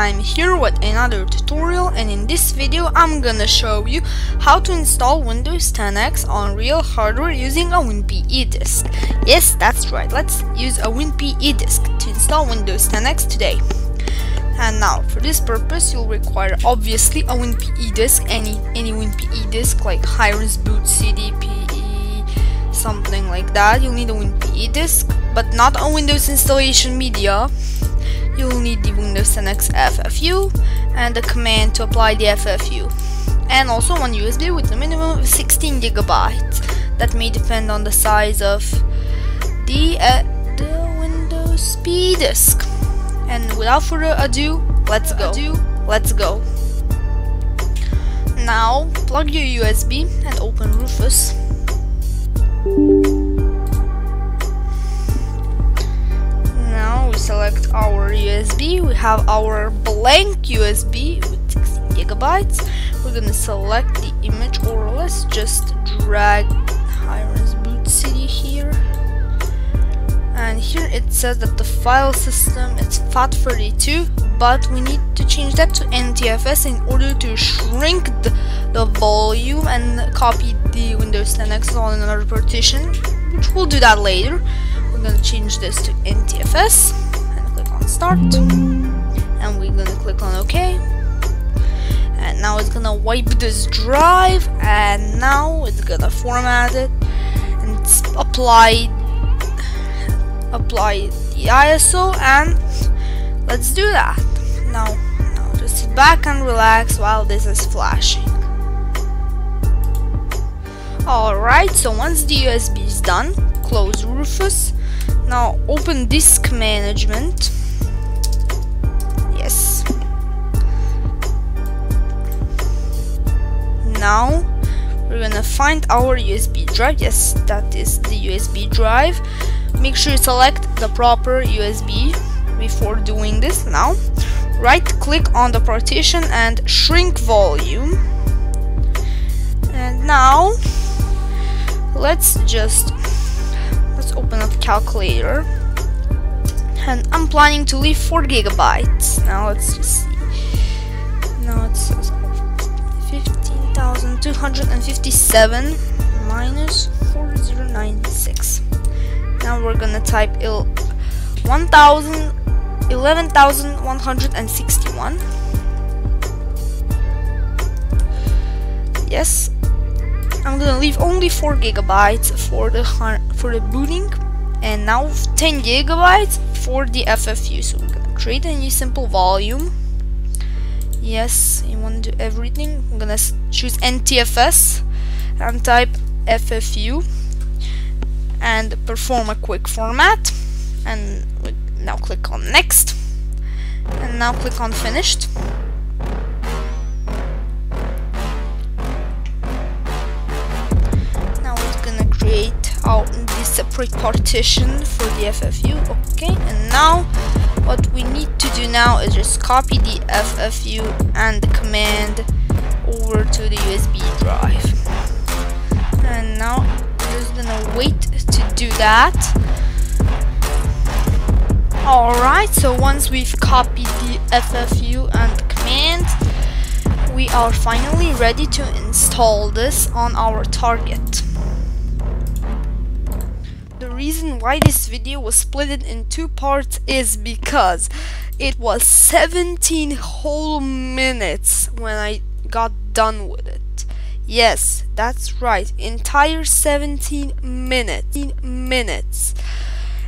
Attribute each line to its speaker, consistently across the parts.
Speaker 1: I'm here with another tutorial and in this video I'm gonna show you how to install Windows 10X on real hardware using a WinPE disk. Yes, that's right, let's use a WinPE disk to install Windows 10X today. And now, for this purpose, you'll require obviously a WinPE disk, any, any WinPE disk like Hiren's Boot CD, PE, something like that. You'll need a WinPE disk, but not a Windows installation media you'll need the Windows 10X FFU and the command to apply the FFU and also one USB with a minimum of 16 gigabytes. That may depend on the size of the, uh, the Windows P disk. And without further ado let's go. Ado, let's go. Now plug your USB and open Rufus USB we have our blank USB with 16 gigabytes. We're gonna select the image or let's just drag Hiren's boot CD here. And here it says that the file system is FAT32 but we need to change that to NTFS in order to shrink the, the volume and copy the Windows 10 X on another partition which we'll do that later. We're gonna change this to NTFS start. And we're gonna click on OK. And now it's gonna wipe this drive. And now it's gonna format it and apply apply the ISO and let's do that. Now now just sit back and relax while this is flashing. Alright so once the USB is done close Rufus. Now open disk management now we're gonna find our USB drive. Yes that is the USB drive. Make sure you select the proper USB before doing this. Now right click on the partition and shrink volume. And now let's just let's open up calculator. And I'm planning to leave 4 gigabytes. Now let's just see. Now it's 15,257 minus 4096. Now we're gonna type il 1,000 11,161. Yes, I'm gonna leave only 4 gigabytes for the for the booting and now 10 gigabytes for the FFU so we're gonna create a new simple volume yes you want to do everything? I'm gonna choose NTFS and type FFU and perform a quick format. And now click on next. And now click on finished. Now we're gonna create out separate partition for the FFU okay? And now what we need to do now is just copy the FFU and the command over to the USB drive. And now we're just gonna wait to do that. Alright so once we've copied the FFU and command we are finally ready to install this on our target reason why this video was split in two parts is because it was 17 whole minutes when I got done with it. Yes, that's right, entire 17 minutes. minutes.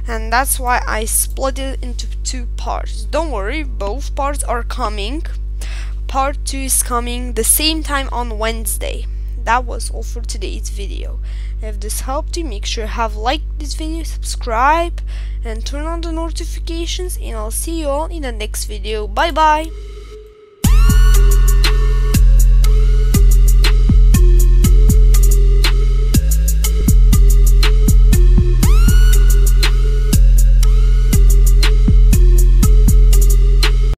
Speaker 1: And that's why I split it into two parts. Don't worry, both parts are coming. Part 2 is coming the same time on Wednesday that was all for today's video. If this helped you, make sure you have liked this video, subscribe, and turn on the notifications, and I'll see you all in the next video. Bye bye!